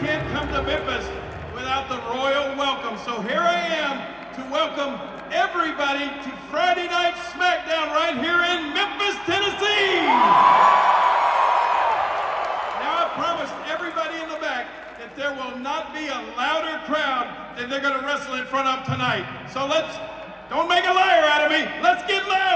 can't come to Memphis without the royal welcome. So here I am to welcome everybody to Friday Night SmackDown right here in Memphis, Tennessee. Now I promised everybody in the back that there will not be a louder crowd than they're going to wrestle in front of tonight. So let's, don't make a liar out of me. Let's get loud,